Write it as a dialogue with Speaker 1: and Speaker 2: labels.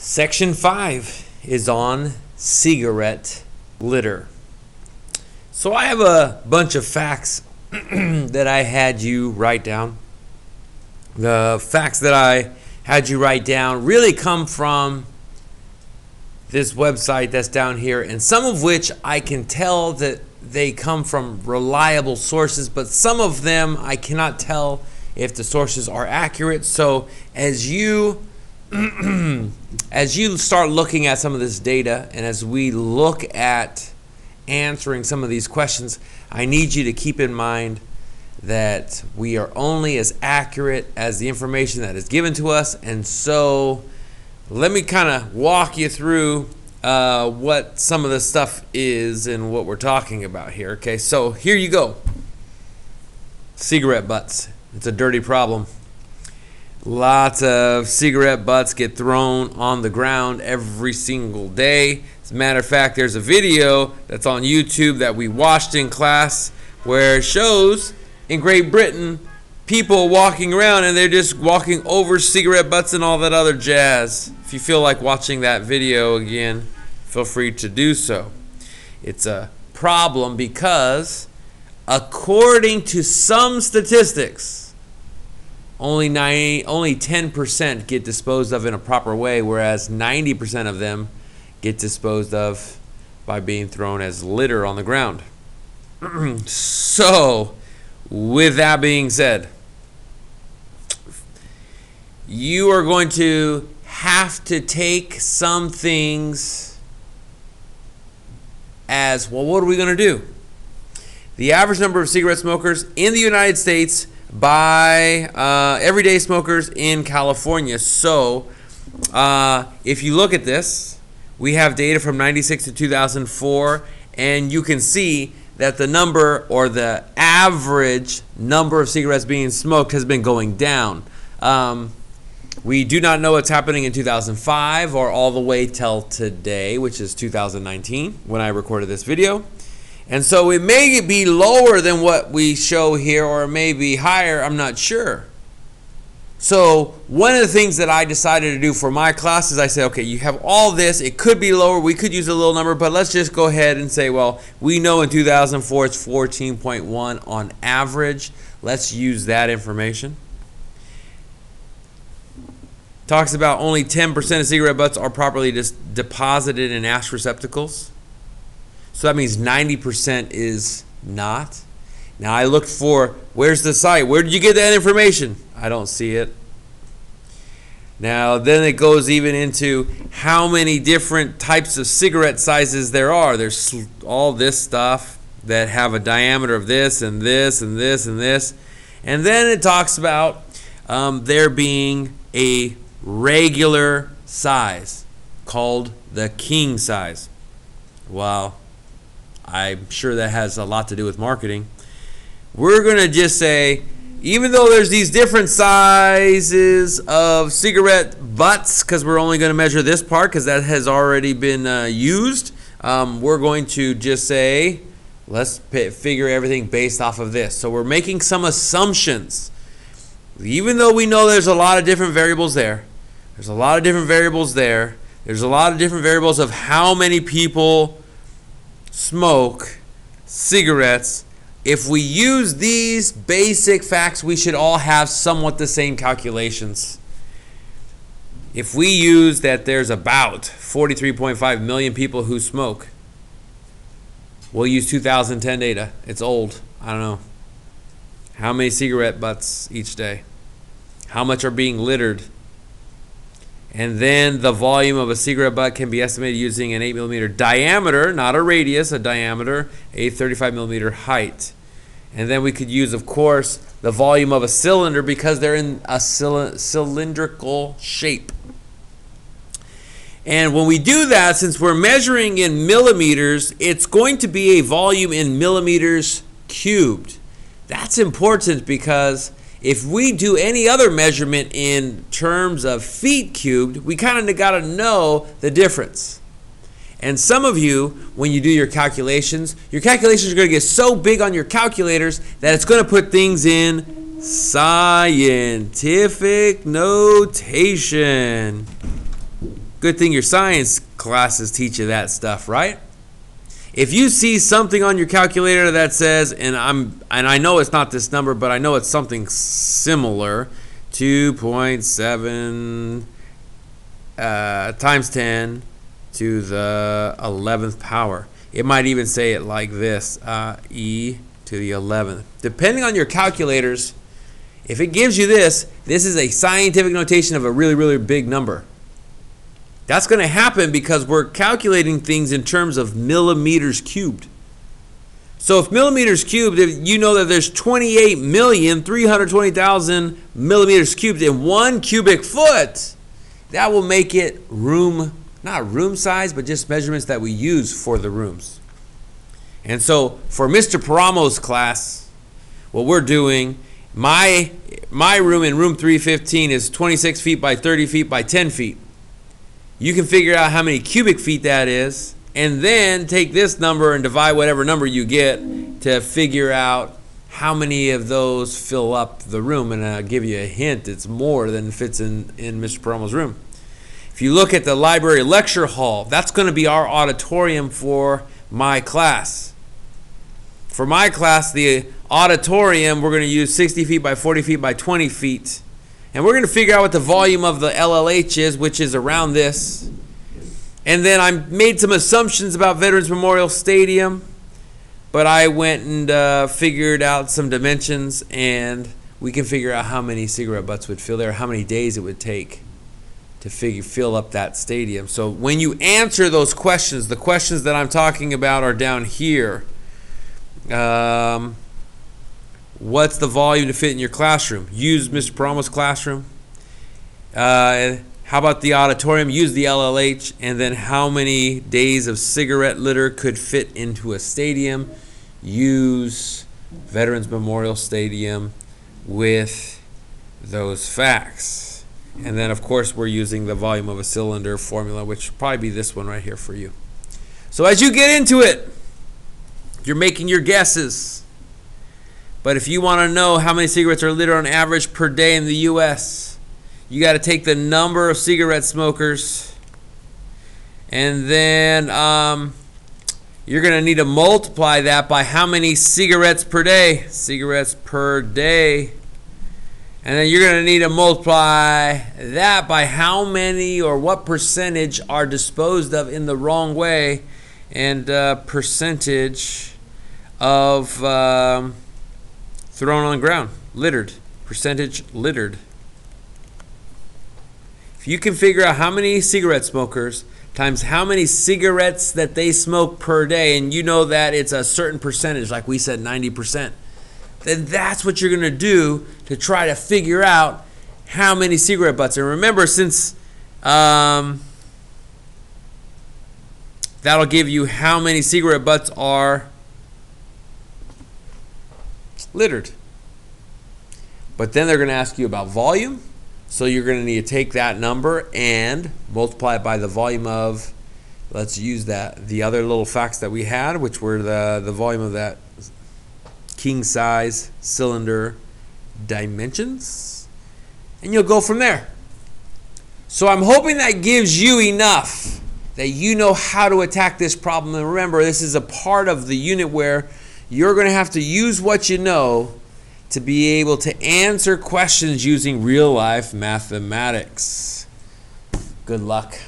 Speaker 1: Section 5 is on cigarette litter. So I have a bunch of facts that I had you write down. The facts that I had you write down really come from this website that's down here, and some of which I can tell that they come from reliable sources, but some of them I cannot tell if the sources are accurate. So as you as you start looking at some of this data and as we look at answering some of these questions, I need you to keep in mind that we are only as accurate as the information that is given to us. And so let me kind of walk you through uh, what some of this stuff is and what we're talking about here. Okay, so here you go cigarette butts. It's a dirty problem. Lots of cigarette butts get thrown on the ground every single day. As a matter of fact, there's a video that's on YouTube that we watched in class where it shows in Great Britain people walking around and they're just walking over cigarette butts and all that other jazz. If you feel like watching that video again, feel free to do so. It's a problem because, according to some statistics, only 90, only 10% get disposed of in a proper way, whereas 90% of them get disposed of by being thrown as litter on the ground. so, with that being said, you are going to have to take some things as well, what are we going to do? The average number of cigarette smokers in the United States by uh, everyday smokers in California. So, uh, if you look at this, we have data from 96 to 2004, and you can see that the number or the average number of cigarettes being smoked has been going down. Um, we do not know what's happening in 2005 or all the way till today, which is 2019 when I recorded this video. And so it may be lower than what we show here or it may be higher, I'm not sure. So one of the things that I decided to do for my class is I said, okay, you have all this. It could be lower. We could use a little number, but let's just go ahead and say, well, we know in 2004 it's 14.1 on average. Let's use that information. Talks about only 10% of cigarette butts are properly deposited in ash receptacles. So that means 90% is not. Now I looked for where's the site? Where did you get that information? I don't see it. Now then it goes even into how many different types of cigarette sizes there are. There's all this stuff that have a diameter of this and this and this and this. And then it talks about um, there being a regular size called the king size. Well, I'm sure that has a lot to do with marketing. We're going to just say, even though there's these different sizes of cigarette butts, because we're only going to measure this part because that has already been uh, used, um, we're going to just say, let's figure everything based off of this. So we're making some assumptions. Even though we know there's a lot of different variables there, there's a lot of different variables there. There's a lot of different variables of how many people smoke cigarettes. If we use these basic facts, we should all have somewhat the same calculations. If we use that there's about 43.5 million people who smoke, we'll use 2010 data. It's old. I don't know. How many cigarette butts each day? How much are being littered? And then the volume of a cigarette butt can be estimated using an 8 millimeter diameter, not a radius, a diameter, a 35 millimeter height. And then we could use, of course, the volume of a cylinder because they're in a cylindrical shape. And when we do that, since we're measuring in millimeters, it's going to be a volume in millimeters cubed. That's important because if we do any other measurement in terms of feet cubed, we kind of got to know the difference. And some of you, when you do your calculations, your calculations are going to get so big on your calculators that it's going to put things in scientific notation. Good thing your science classes teach you that stuff, right? If you see something on your calculator that says, and I'm and I know it's not this number, but I know it's something similar, 2.7 uh, times 10 to the 11th power. It might even say it like this, uh, e to the 11th. Depending on your calculators, if it gives you this, this is a scientific notation of a really, really big number. That's going to happen because we're calculating things in terms of millimeters cubed. So if millimeters cubed, you know that there's 28,320,000 millimeters cubed in one cubic foot, that will make it room, not room size, but just measurements that we use for the rooms. And so for Mr. Paramo's class, what we're doing, my, my room in room 315 is 26 feet by 30 feet by 10 feet you can figure out how many cubic feet that is, and then take this number and divide whatever number you get to figure out how many of those fill up the room. And I'll give you a hint it's more than fits in, in Mr. Paramo's room. If you look at the library lecture hall, that's going to be our auditorium for my class. For my class, the auditorium, we're going to use 60 feet by 40 feet by 20 feet and we're going to figure out what the volume of the LLH is, which is around this. And then I made some assumptions about Veterans Memorial Stadium, but I went and uh, figured out some dimensions, and we can figure out how many cigarette butts would fill there, how many days it would take to figure fill up that stadium. So when you answer those questions, the questions that I'm talking about are down here. Um, What's the volume to fit in your classroom? Use Mr. Paramo's classroom. Uh, how about the auditorium? Use the LLH. And then how many days of cigarette litter could fit into a stadium? Use Veterans Memorial Stadium with those facts. And then, of course, we're using the volume of a cylinder formula, which will probably be this one right here for you. So as you get into it, you're making your guesses. But if you want to know how many cigarettes are lit on average per day in the U.S., you got to take the number of cigarette smokers, and then um, you're going to need to multiply that by how many cigarettes per day. Cigarettes per day. And then you're going to need to multiply that by how many or what percentage are disposed of in the wrong way, and uh, percentage of. Um, thrown on the ground, littered, percentage littered. If you can figure out how many cigarette smokers times how many cigarettes that they smoke per day, and you know that it's a certain percentage, like we said, 90%, then that's what you're going to do to try to figure out how many cigarette butts. And remember, since um, that'll give you how many cigarette butts are littered. But then they're going to ask you about volume. So you're going to need to take that number and multiply it by the volume of, let's use that, the other little facts that we had, which were the, the volume of that king size cylinder dimensions. And you'll go from there. So I'm hoping that gives you enough that you know how to attack this problem. And remember, this is a part of the unit where you're going to have to use what you know to be able to answer questions using real life mathematics. Good luck.